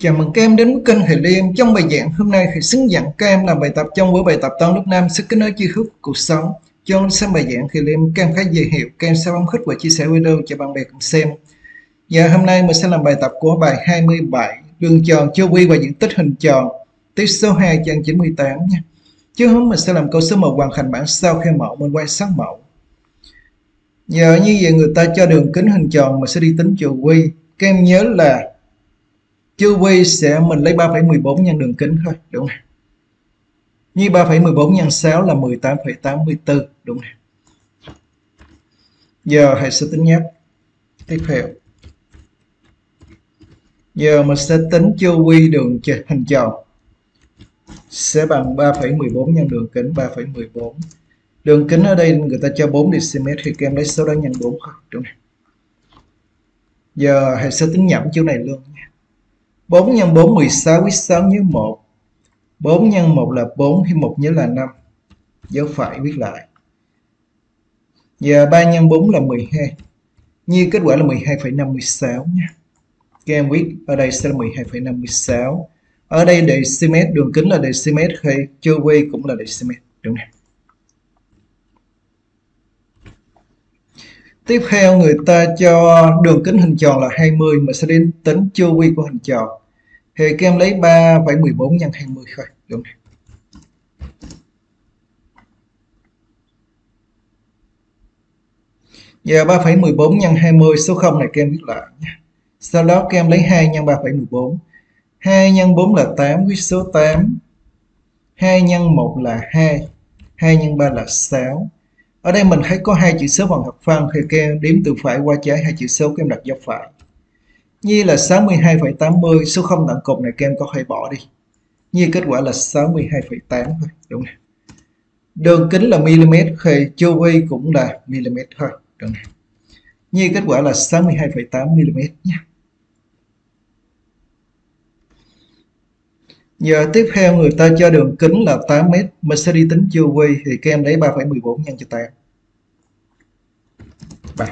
Chào mừng các em đến với kênh Thầy Liêm. Trong bài giảng hôm nay thầy xứng dặn các em làm bài tập trong buổi bài tập toán lớp 5 sức kết nối chi thức cuộc sống. Cho xem bài giảng Thầy Liêm, các em thấy dễ hiểu, các em sẽ bấm khích và chia sẻ video cho bạn bè cùng xem. Và hôm nay mình sẽ làm bài tập của bài 27, đường tròn châu quy và diện tích hình tròn, tiết số 2 trang 98 nha. Trước hết mình sẽ làm câu số 1 hoàn thành bản sao khe mẫu, mình quay sát mẫu. Giờ như vậy người ta cho đường kính hình tròn mình sẽ đi tính chu quy. Các em nhớ là chu vi sẽ mình lấy 3,14 nhân đường kính thôi đúng không như 3,14 nhân 6 là 18,84 đúng không giờ hãy sẽ tính nháp tiếp theo. Giờ mình sẽ tính chu vi đường hình tròn. Sẽ bằng 3,14 nhân đường kính 3,14 đường kính ở đây người ta cho 4 dm thì các em lấy số đó nhân 4 thôi đúng không giờ hãy sẽ tính nhẩm chỗ này luôn nha. 4 x 4 16 viết 6 nhớ 1 4 x 1 là 4 khi 1 nhớ là 5 dấu phải viết lại. Giờ 3 x 4 là 12 Như kết quả là 12,56 nha. Các em viết ở đây sẽ là 12,56 Ở đây decimet đường kính là decimet hay chu vi cũng là decimet. Đúng không? Tiếp theo người ta cho đường kính hình tròn là 20 mà sẽ đến tính chu vi của hình tròn. Thì các em lấy 3,14 nhân 20 thôi, đúng không? Giờ 3,14 nhân 20 số 0 này các em viết lại nha. Sau đó các em lấy 2 nhân 3,14. 2 nhân 4 là 8, viết số 8. 2 nhân 1 là 2. 2 nhân 3 là 6 ở đây mình thấy có hai chữ số bằng hợp phân. Thì các em đếm từ phải qua trái hai chữ số các em đặt dấu phải. Như là 62,80 số 0 tận cùng này các em có thể bỏ đi. Như kết quả là 62,8 thôi đúng này đường kính là mm thì chu vi cũng là mm thôi đúng này như kết quả là 62,8 mm nhé Giờ tiếp theo người ta cho đường kính là 8 m, mình sẽ đi tính chu vi thì các em lấy 3,14 nhân cho 8. 3.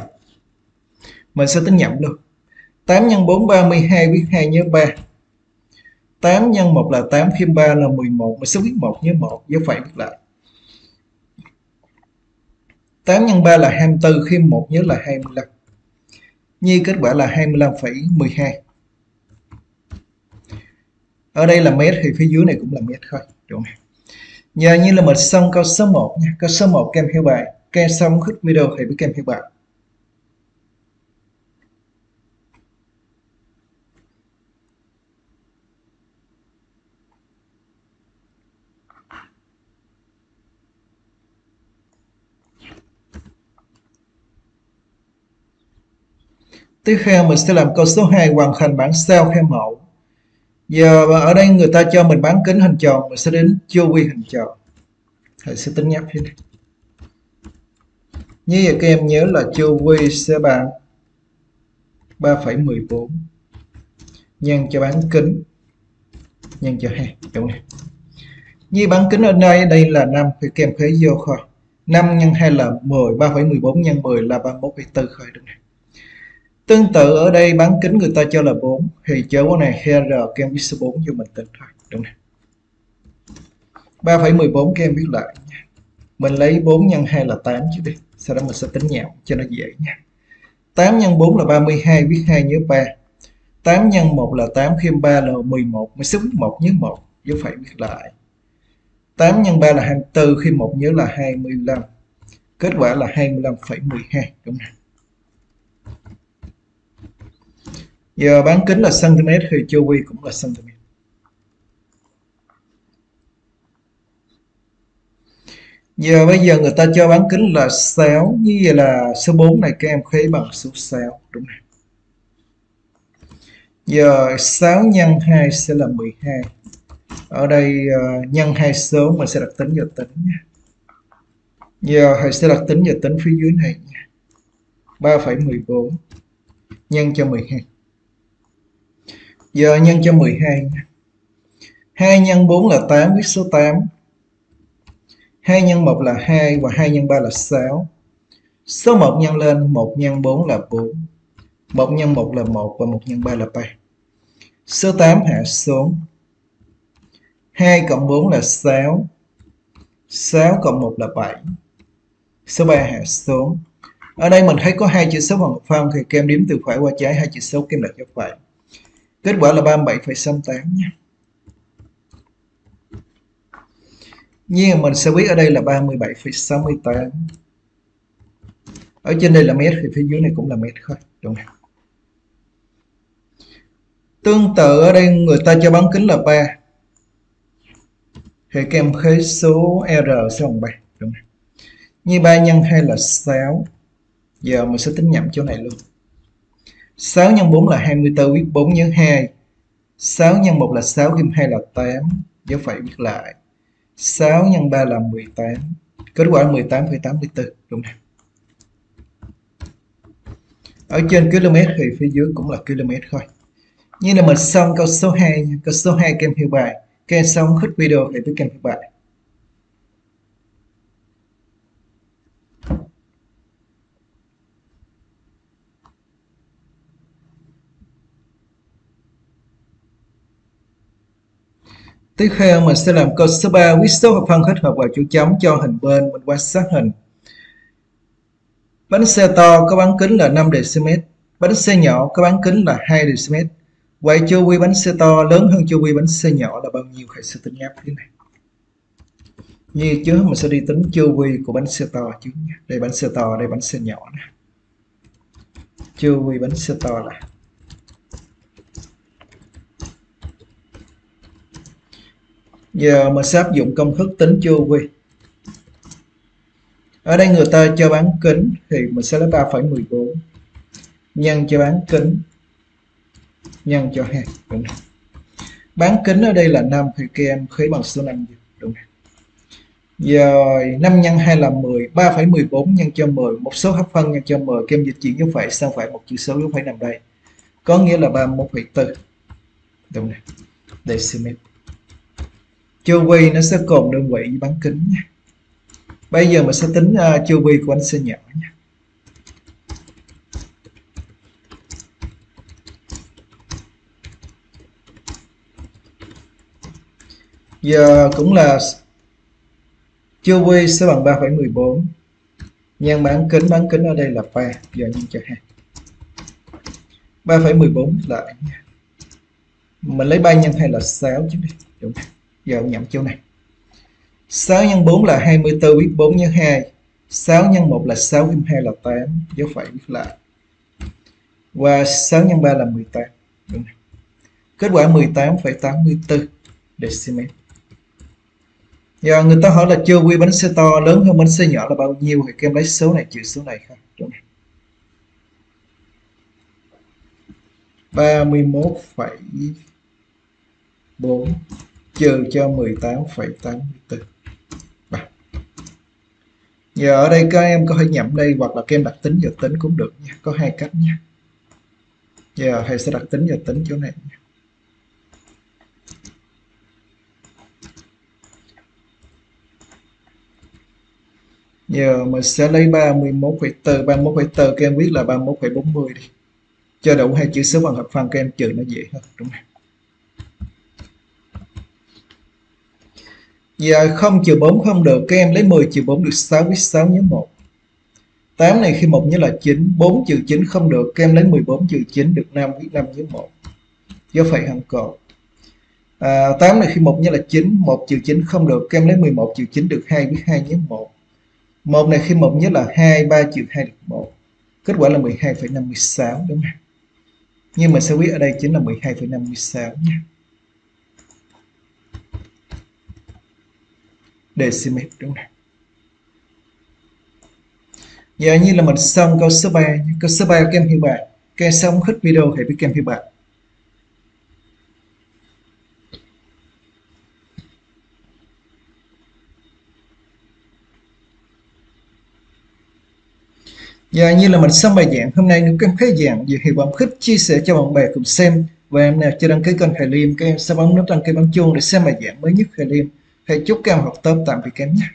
Mình sẽ tính nhẩm luôn. 8 nhân 4 32 viết 2 nhớ 3. 8 nhân 1 là 8 thêm 3 là 11, mình sẽ viết 1 nhớ 1, dấu phải viết lại. 8 nhân 3 là 24, thêm 1 nhớ là 25. Như kết quả là 25,12 ở đây là mét thì phía dưới này cũng là mét thôi đúng không giờ như là mình xong, câu số 1 nha. Câu số 1 kèm theo bài kèm xong khích video thì với kèm theo bài. Tiếp theo mình sẽ làm câu số 2 hoàn thành bản sao theo mẫu giờ ở đây người ta cho mình bán kính hình tròn mình sẽ đến chu vi hình tròn. Thầy sẽ tính nhắc thế. Này như vậy các em nhớ là chu vi sẽ bằng 3,14 nhân cho bán kính. Nhân cho 2 đúng không? Như bán kính ở đây đây là 5 thì kèm thế vô thôi 5 nhân 2 là 10 3,14 nhân 10 là 31,4 thôi đúng không? Tương tự ở đây bán kính người ta cho là 4 thì chỗ này R kem viết số 4 cho mình tính thôi. Đúng này. 3,14 các em viết lại nha. Mình lấy 4 nhân 2 là 8 chứ đi. Sau đó mình sẽ tính nhạo cho nó dễ nha. 8 nhân 4 là 32 viết 2 nhớ 3 8 nhân 1 là 8 khiêm 3 là 11 Mình sẽ viết 1 nhớ 1 dấu phải viết lại. 8 nhân 3 là 24 khi 1 nhớ là 25 Kết quả là 25,12 đúng không giờ bán kính là cm thì chu vi cũng là cm giờ bây giờ người ta cho bán kính là 6 như vậy là số 4 này các em khế bằng số 6 đúng không? Giờ 6 nhân 2 sẽ là 12 ở đây uh, nhân hai số mình sẽ đặt tính vào tính nha. Giờ thầy sẽ đặt tính vào tính phía dưới này nha. 3,14 nhân cho 12 Giờ nhân cho 12 2 nhân 4 là 8 viết số 8 2 nhân 1 là 2 và 2 nhân 3 là 6 Số 1 nhân lên 1 nhân 4 là 4 1 nhân 1 là 1 và 1 nhân 3 là 3 Số 8 hạ xuống. 2 cộng 4 là 6 6 cộng 1 là 7 Số 3 hạ xuống. Ở đây mình thấy có hai chữ số bằng một phong Thì kem đếm từ phải qua trái, hai chữ số kem đặt cho phải. Kết quả là 37,68 nha. Nhiên mình sẽ biết ở đây là 37,68 ở trên đây là mét thì phía dưới này cũng là mét thôi đúng không? Tương tự ở đây người ta cho bán kính là 3 thì kèm khế số R sẽ bằng 3 đúng không? Như 3 nhân 2 là 6 giờ mình sẽ tính nhầm chỗ này luôn. 6 nhân 4 là 24 viết 4 nhớ 2 6 nhân 1 là 6 ghim 2 là 8 dấu phẩy viết lại. 6 nhân 3 là 18 kết quả 18,84 đúng không ở trên km thì phía dưới cũng là km thôi. Như là mình xong câu số 2 câu số 2 kem hiệu bài. Kèm xong hết video thì biết kèm hiệu bài. Tiếp theo mình sẽ làm câu số 3 viết số hợp phân kết hợp vào chỗ chấm cho hình bên mình quan sát hình. Bánh xe to có bán kính là 5 dm, bánh xe nhỏ có bán kính là 2 dm. Vậy chu vi bánh xe to lớn hơn chu vi bánh xe nhỏ là bao nhiêu? Hãy sẽ tính áp thế này. Như trước mình sẽ đi tính chu vi của bánh xe to chứ. Đây bánh xe to, đây bánh xe nhỏ nè. Chu vi bánh xe to là giờ mình sẽ áp dụng công thức tính chu vi ở đây người ta cho bán kính thì mình sẽ lấy 3,14 nhân cho bán kính. Nhân cho 2 đúng không? bán kính ở đây là 5 thì các em khế bằng số 5 đúng không? Rồi 5 nhân 2 là 10 3,14 nhân cho 10 một số hấp phân nhân cho 10 kem dịch chuyển dấu phải sang phải một chữ số dấu phải nằm đây. Có nghĩa là 31,4 đúng này decimal chu vi nó sẽ cùng đơn vị với bán kính nha. Bây giờ mình sẽ tính uh, chu vi của bánh xe nhỏ nha. Giờ cũng là chu vi sẽ bằng 3,14 nhân bán kính bán kính ở đây là 3 giờ nhân cho 2 3,14 lại nha. Mình lấy 3 nhân 2 là 6 chứ đi đúng không? Giờ ông nhẩm chỗ này. 6 nhân 4 là 24 viết 4 nhân 2 6 nhân 1 là 6 thêm 2 là 8 dấu phẩy viết lại và 6 nhân 3 là 18 Đúng rồi. kết quả 18,84 decimet. Giờ người ta hỏi là chưa quy bánh xe to lớn hơn bánh xe nhỏ là bao nhiêu thì kem lấy số này trừ số này không? Đúng này. 31,4 trừ cho 18,84 giờ ở đây các em có thể nhẩm đây hoặc là các em đặt tính giờ tính cũng được nha. Có hai cách nha. Giờ thầy sẽ đặt tính giờ tính chỗ này nha. giờ mình sẽ lấy 31,4 31,4 các em viết là 31,40 đi. Cho đủ hai chữ số bằng hợp phân các em trừ nó dễ hơn đúng không? Giờ 0 trừ 4 không được Các em lấy 10 trừ 4 được 6 với 6 nhớ 1 8 này khi 1 nhớ là 9 4 trừ 9 không được Các em lấy 14 trừ 9 được 5 với 5 nhớ 1 Do phải hàng cột à, 8 này khi 1 nhớ là 9 1 trừ 9 không được Các em lấy 11 trừ 9 được 2 với 2 nhớ 1 1 này khi 1 nhớ là 2 3 trừ 2 được 1 Kết quả là 12,56 đúng không? Nhưng mà sẽ biết ở đây chính là 12,56 nha. Decimal đúng không? Giờ như là mình xong câu số 3 Câu số 3 kem hiểu bạn Cái xong hết video thì biết em hiểu bạn Dạ như là mình xong bài giảng. Hôm nay nếu các em khái giảng về hiệu quả khích chia sẻ cho bạn bè cùng xem. Và em nào chưa đăng ký kênh Hải Liêm, các em sẽ bấm nút đăng ký bấm chuông để xem bài giảng mới nhất Hải Liêm. Thì chúc các em học tốt tạm biệt các em nhé.